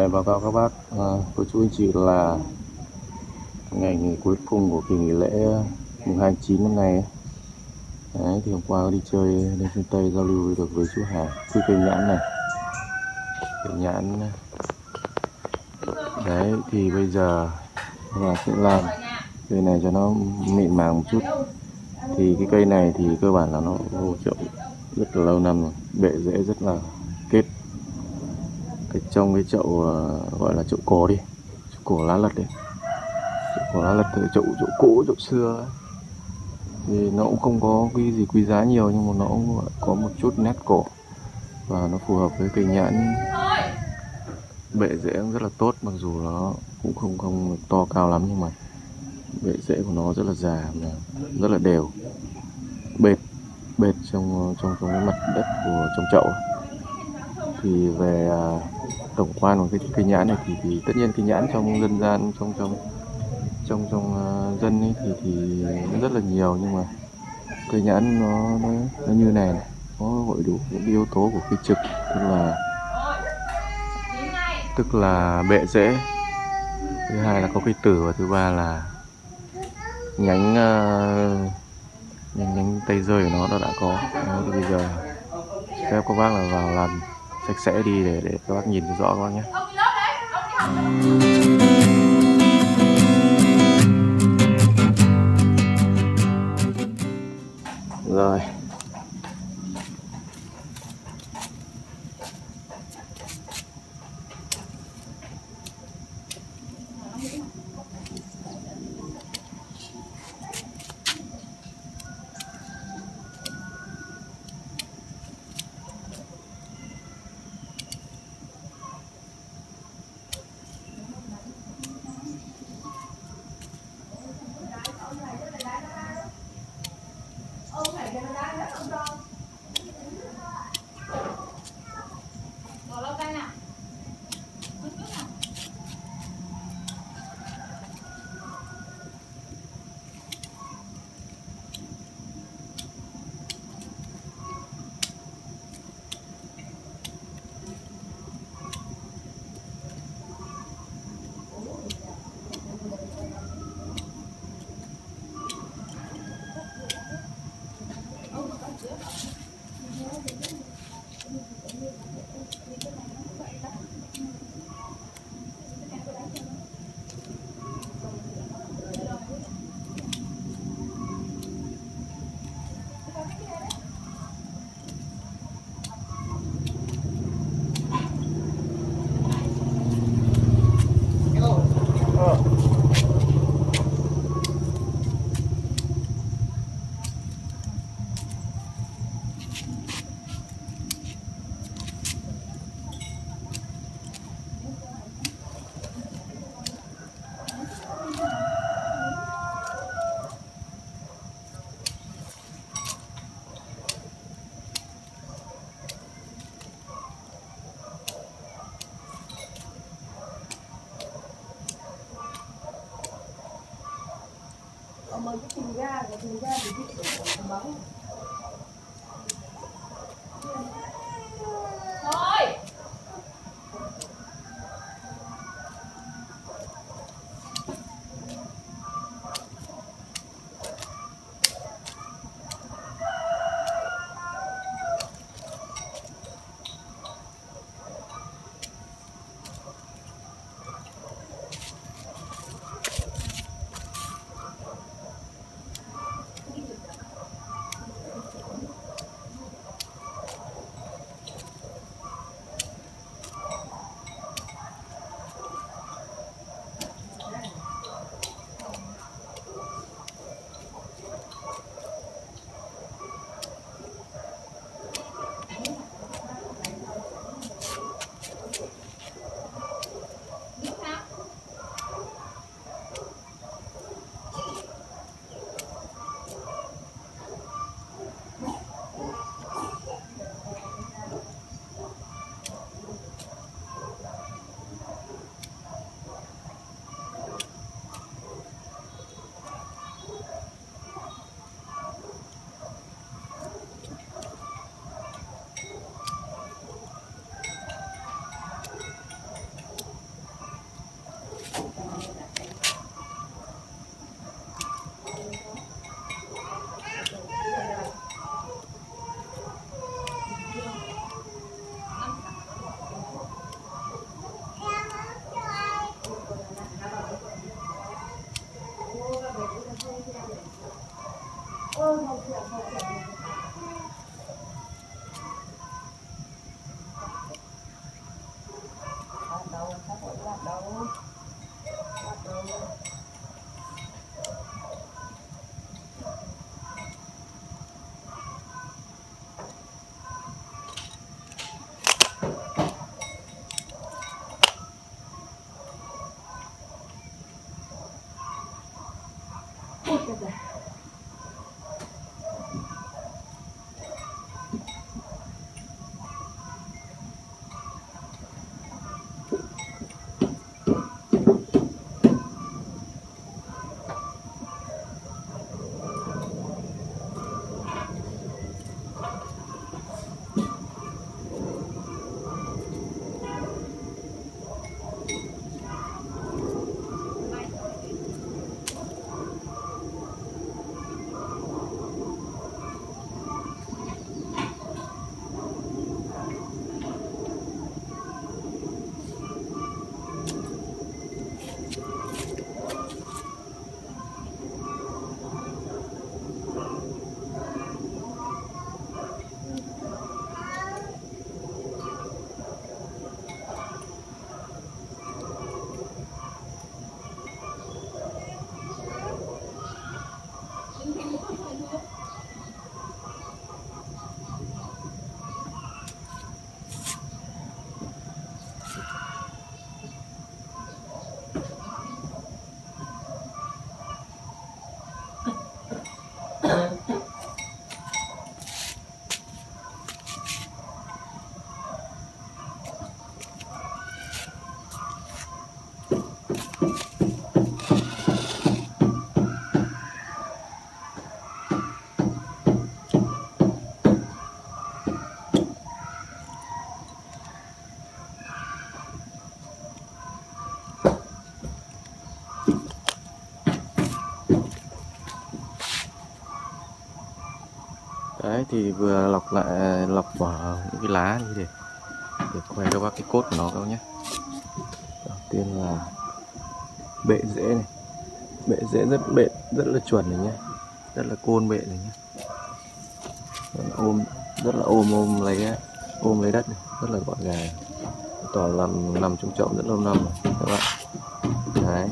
Rồi báo cáo các bác, à, cô chú anh chị là ngày nghỉ cuối cùng của kỳ nghỉ lễ à, mùng 29 năm nay. Đấy, thì hôm qua đi chơi lên phương Tây giao lưu được với chú Hà cái cây nhãn này. Cây nhãn à. đấy thì bây giờ là sẽ làm cây này cho nó mịn màng một chút. Thì cái cây này thì cơ bản là nó vô chậu rất là lâu năm rồi bệ rễ rất là kết cái trong cái chậu uh, gọi là chậu cổ đi. Chậu cổ lá lật đi. Chậu cổ lá lật thì chậu chậu cũ chậu xưa ấy. thì nó cũng không có cái gì quý giá nhiều nhưng mà nó cũng có một chút nét cổ. Và nó phù hợp với cây nhãn bệ rễ cũng rất là tốt mặc dù nó cũng không không to cao lắm nhưng mà bệ rễ của nó rất là già rất là đều. Bệt bệt trong ờ, trong trong cái mặt đất của trong chậu thì về à, tổng quan của cái cây nhãn này thì, thì tất nhiên cây nhãn trong dân gian trong trong trong trong uh, dân ấy thì thì nó rất là nhiều nhưng mà cây nhãn nó nó, nó như này, này có hội đủ những yếu tố của cây trực tức là tức là bệ rễ. Thứ hai là có cây tử và thứ ba là nhánh uh, nhánh nhánh tay rơi của nó nó đã có. Đó, thì bây giờ phép các bác là vào làm sạch sẽ đi để để các bác nhìn rõ các bác nhé. Rồi cái tìm ra cái tìm ra thì cái bóng. Thì vừa lọc lại, lọc bỏ những cái lá như thế để quay cho bác cái cốt của nó các nhé. Đầu tiên là bệ rễ này. Bệ rễ rất, bệ rất là chuẩn này nhé. Rất là côn bệ này nhé. Rất là ôm, rất là ôm ôm lấy ôm lấy đất này, rất là gọn gàng. Toàn làm nằm trong chậu rất lâu năm rồi, các bạn. Đấy.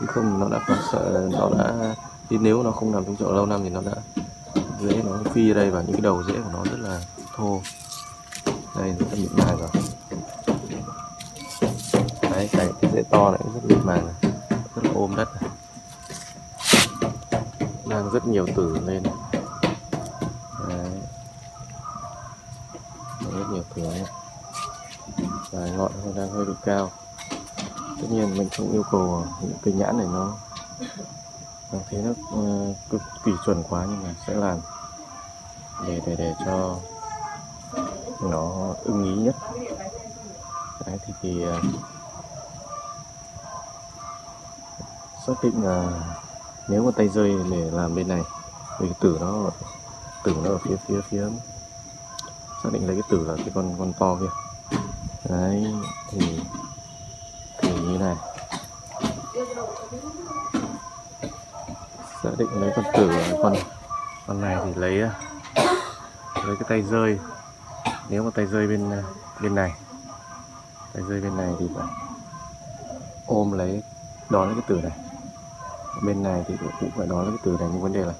Chứ không, nó đã phá sợ, nó đã thì nếu nó không nằm trong chậu lâu năm thì nó đã rễ nó phi ở đây và những cái đầu rễ của nó rất là thô đây rất là mịn màng rồi đấy cái, cái rễ to này cũng rất mịn màng này. rất là ôm đất này. đang rất nhiều tử lên đấy. Đang rất nhiều tử này. và ngọn nó đang hơi bị cao tất nhiên mình không yêu cầu những cây nhãn này nó nó thế nó ờ, cực kỳ chuẩn quá nhưng mà sẽ làm để để để cho nó ưng ý nhất. Đấy, thì thì à, xác định là nếu mà tay rơi để làm bên này vì tử nó tử nó ở phía phía phía xác định lấy cái tử là cái con con to kia. Đấy, thì thì như này. Xác định lấy con tử con con này thì lấy à, lấy cái tay rơi. Nếu mà tay rơi bên ờ, bên này. Tay rơi bên này thì phải ôm lấy, đón lấy cái từ này. Bên này thì cũng phải đón lấy cái từ này, nhưng vấn đề là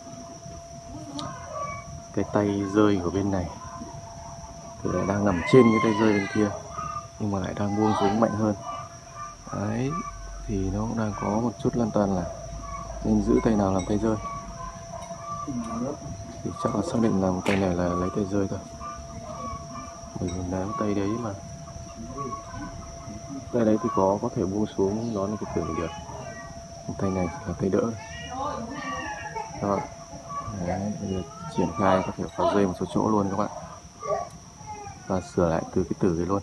cái tay rơi của bên này thì lại đang nằm trên cái tay rơi bên kia, nhưng mà lại đang buông xuống mạnh hơn. Đấy, thì nó cũng đang có một chút lan toàn là nên giữ tay nào làm tay rơi thì chắc là xác định là một tay này là lấy tay rơi thôi. Bởi vì là tay đấy mà. Tay đấy thì có có thể buông xuống đón cái tưởng được. Tay này là tay đỡ các bạn đấy, bây giờ triển khai có thể có rơi một số chỗ luôn các bạn. Và sửa lại từ cái tử đấy luôn.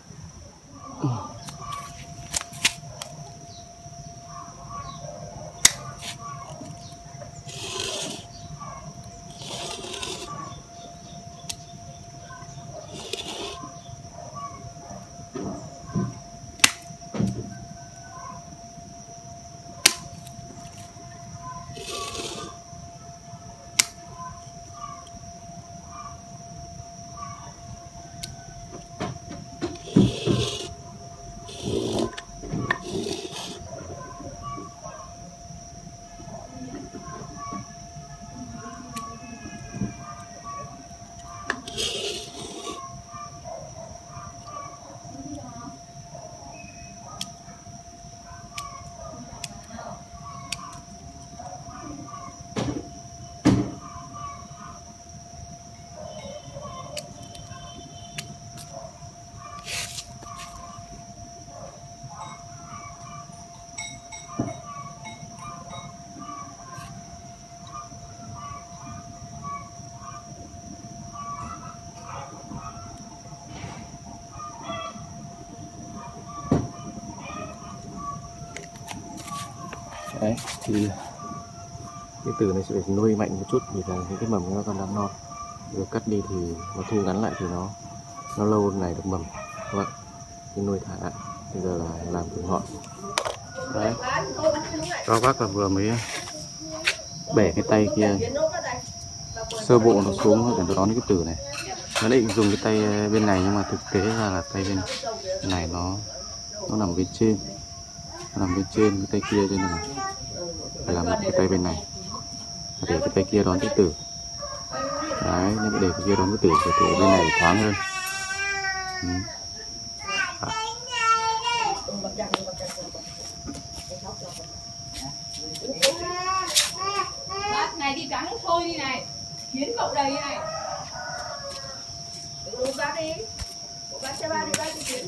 Thì cái tử này sẽ phải nuôi mạnh một chút vì là những cái mầm nó còn đang non. Rồi cắt đi thì nó thu ngắn lại thì nó nó lâu này được mầm. Các bạn thì nuôi thả lại. Bây giờ là làm từ ngọn. Đấy. Các bác là vừa mới bẻ cái tay kia. Sơ bộ nó xuống để nó đón cái tử này. Nó định dùng cái tay ờ, bên này nhưng mà thực tế ra là tay bên này nó nó nằm bên trên. Nó nằm bên trên cái tay kia cho nên là là làm cái tay bên này. Để cái tay kia đón cái tử. Đấy nên để cái kia đón cái tử thì tử bên này thoáng hơn. Ừ. À. Bác này đi cắn thôi đi này Khiến cậu đầy như này Ừ, bác đi bác cho ba đi bác đi chuyển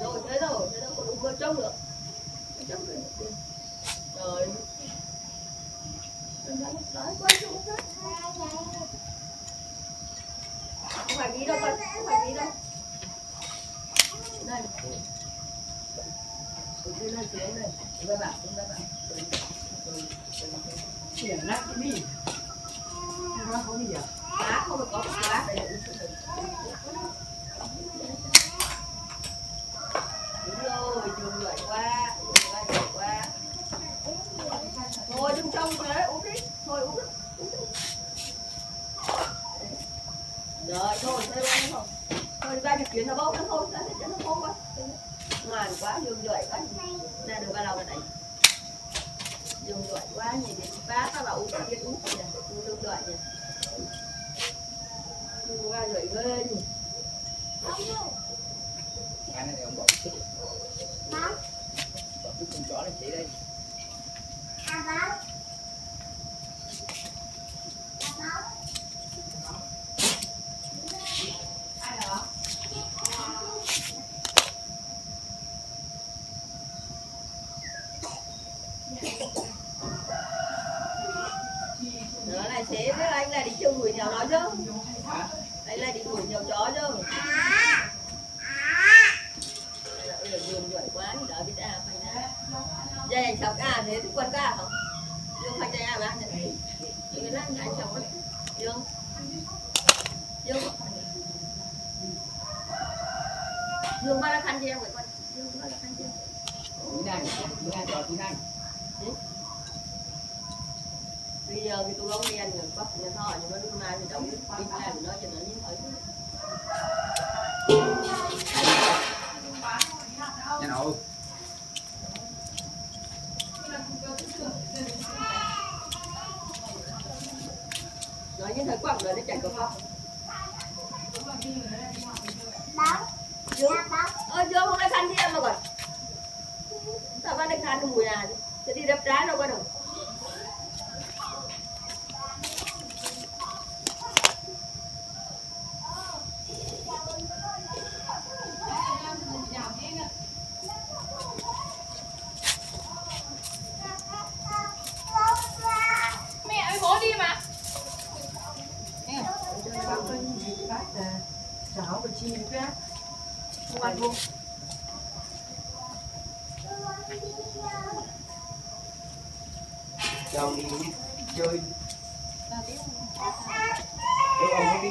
rồi thế rồi thế đâu có đúng cơ trông được trông được rồi Đấy, quay xuống đó không phải bí đâu con không phải bí đâu đây đi lên xuống đây với bạn với bạn Chuyển lắc cái đi. Nó có gì à? lá không có một lá để đúng rồi trường lợi quá trường lợi giỏi quá ngồi trong trong thế uống đi thôi uống đi uống đi rồi thôi thôi uống không thôi ra việc chuyện là bốc nó thôi ra thì nó không quá ngoan quá dương giỏi quá ra được ba lâu rồi này dương giỏi quá nhìn đến bác nó bảo uống cái biết uống kìa uống dương giỏi kìa uống ra giỏi ghê nhỉ ăn này ông bỏ chút. Bỏ chút con chó này chị đây. à, này thế với anh là đi chơi đuổi theo nó chứ Anh là đi đuổi theo chó chứ Đây là đường đuổi quá thì đỡ biết à phải ra Dây anh chọc à thế thì quần ca không Dương phải dây à bác này cái này anh chọc đấy Dương Dương Dương bao là khăn gì em vậy con Dương bao là khăn gì Tí này, tí này, cho tí này. bây giờ thì tôi không đi ăn người bắt nhà thọ nhưng mà lúc nay thì động đi làm nó cho nó nhìn thấy Nha nội. nói như thấy quặng rồi nó chạy có không ơ chưa không lấy khăn thêm mà còn sao ba lấy khăn mùi à sẽ đi đập trái đâu có đâu Mẹ với bố đi mà cháo và chi nữa không ăn không Chào đi chơi. Ừ, ông đi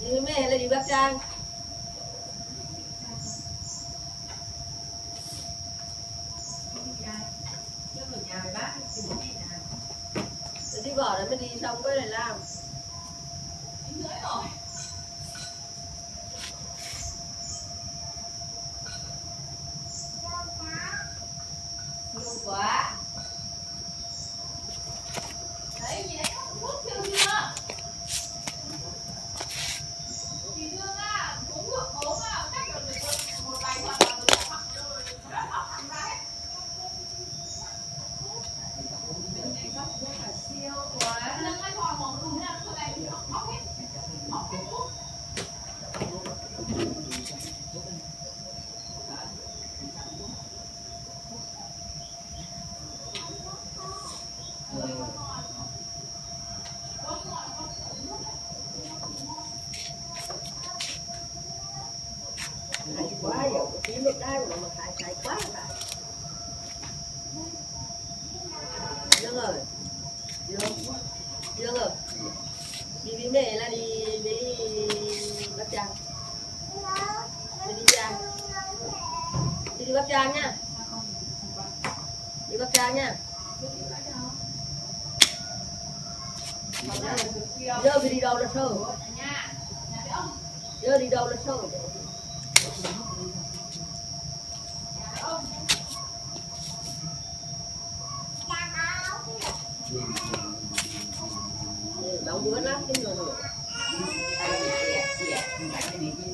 Mẹ là đi bác, trang đi bỏ đấy mới đi xong cái này làm.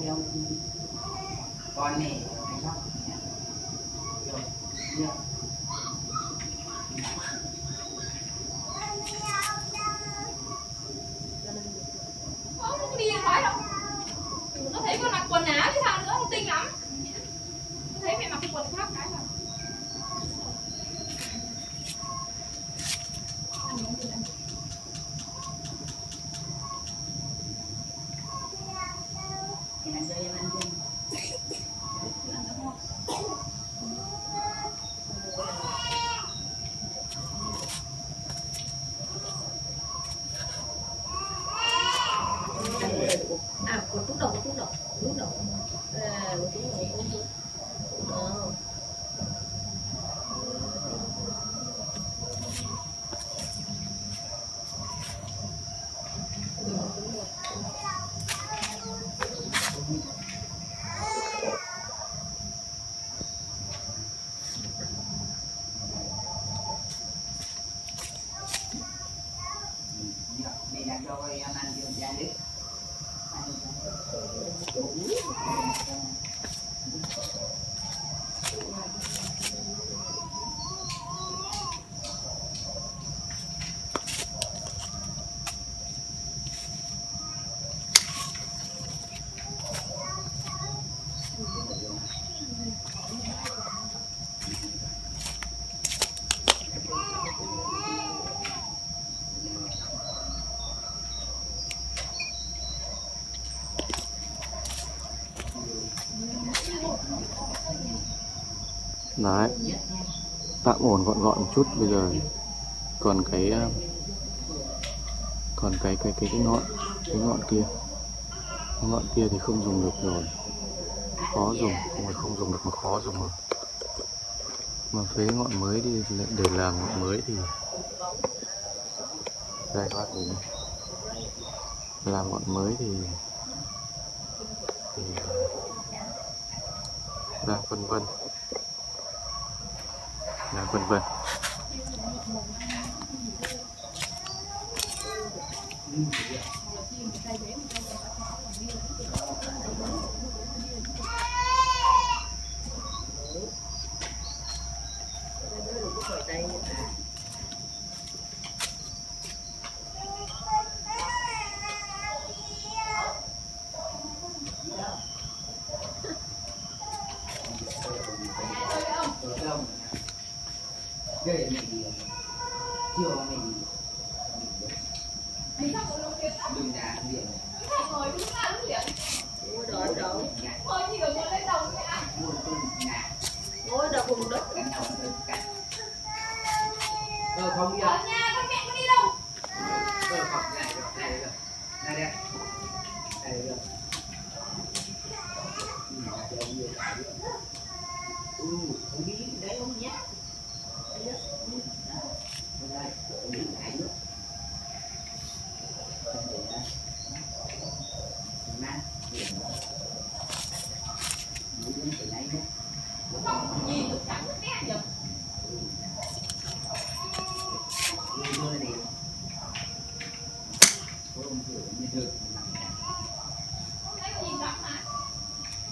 nhiều còn này chắc đấy. Tạm ổn gọn gọn một chút, bây giờ còn cái ờ, còn cái cái cái cái ngọn cái ngọn kia. Cái ngọn kia thì không dùng được rồi. Khó dùng, không phải không dùng được mà khó dùng rồi. Mà phế ngọn mới đi, để làm ngọn mới thì đây các bạn nhìn làm ngọn mới thì thì ờ, đang vân vân đang vân vân khỏi tay Rồi không? Ghê mày đi. Chưa mày đi. Mày sao ngồi đồng tiền á? Đừng đá điện. Mày ngồi đứng ra đứng liền. ngồi đợi đâu Ngồi như kiểu ngồi lên đồng vậy à? Buồn con nhà. ngồi đợi vùng đất Cắn đầu tới cắn. Ờ không đi Ở à? nhà con mẹ có đi đâu? Ờ không này được. Này được. Này đây. Này được. Ừ, là cho ông về lại được. Ừ, ông đi đấy ông nhé. Đây đó. Ừ, đó. Đây đây, ông đi lại nữa. Đây để đây. Mang, điện đó. Mũi đến từ đây nhé. Gì cũng chẳng có nét gì. Đi vô đây đi. Có ông chủ như được, nằm nằm. Đấy có nhìn rõ mà.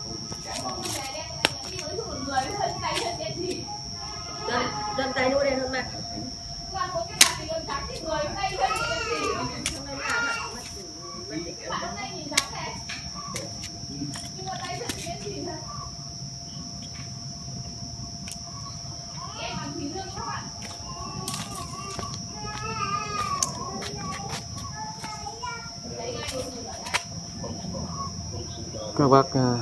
Ôi, chả ngon. Mẹ đen này đi với một người với thân tay thân đen gì. chân chân tay nuôi đen hơn mặt Toàn có cái mặt thì còn trắng thì người đây thân thì đen gì. không nên nào thật mắt mắt Bạn hôm nay nhìn trắng này. Nhưng mà tay thân thì đen gì thôi. Em bằng thủy dương các bạn. Đấy ngay một người ở đây các bác ờ,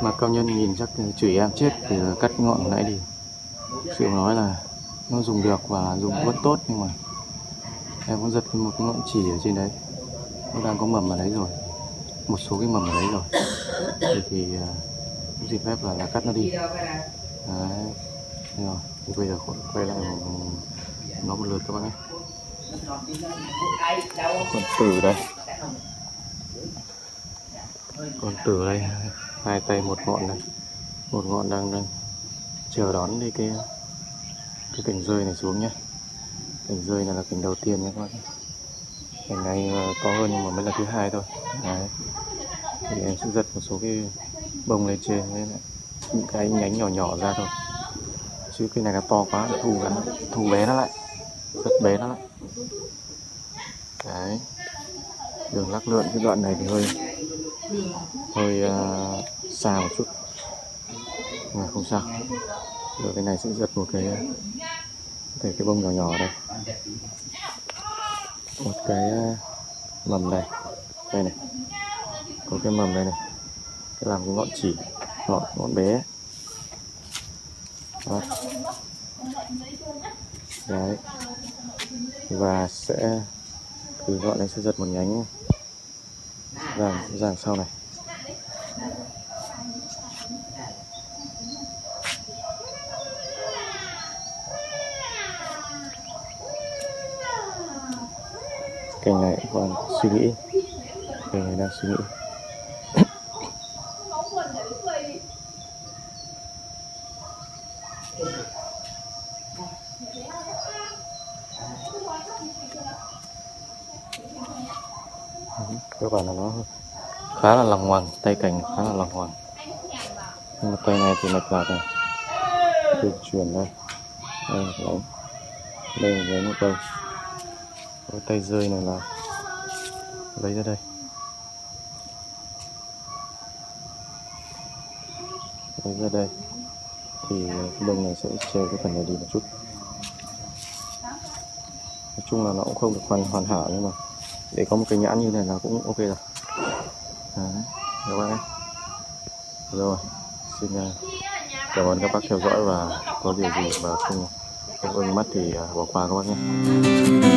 mà cao nhân nhìn chắc chửi em chết từ cắt ngọn nãy đi. Sự nói là nó dùng được và dùng vẫn tốt nhưng mà em cũng giật một cái ngọn chỉ ở trên đấy. Nó đang có mầm ở đấy rồi một số cái mầm ở đấy rồi. Thì, thì ờ, phép là, là cắt nó đi. Đấy rồi thì bây giờ quay lại nó một lượt các bạn ấy còn tử đây con còn tử đây, hai tay một ngọn này. Một ngọn đang đang chờ đón đi cái cái cành rơi này xuống nhé cành rơi này là cành đầu tiên nhé các bạn cành này to hơn nhưng mà mới là thứ hai thôi. Đấy. Thì em sẽ giật một số cái bông lên trên đấy những cái nhánh nhỏ nhỏ ra thôi. Chứ cái này nó to quá, thu gắn thu bé nó lại. Rất bé nó lại. Đấy. Đường lắc lượn cái đoạn này thì hơi hơi uh, à, xa một chút. Mà không sao. Rồi cái này sẽ giật một cái có thể cái bông nhỏ nhỏ đây. Một cái uh, mầm đây. Đây này. Có cái mầm đây này. Cái làm cái ngọn chỉ ngọn ngọn bé. Đó. đấy. Và sẽ từ ngọn này sẽ giật một nhánh. Vâng, vàng sau này. Cảnh này còn suy nghĩ. Cảnh này đang suy nghĩ Không buồn để cười đi các bạn là nó khá là lòng hoàng tay cành khá là lòng hoàng nhưng mà tay này thì mạch lạc này được chuyển đây đây lấy đây là lấy một cây cái tay rơi này là lấy ra đây. Lấy ra đây. Thì cái bông này sẽ che cái phần này đi một chút. Nói chung là nó cũng không được hoàn hoàn hảo nhưng mà để có một cái nhãn như này là cũng ok rồi đấy các bác ấy. rồi xin uh, cảm ơn các bác theo dõi và có điều gì mà không không ưng mắt thì à, bỏ qua các bác nhé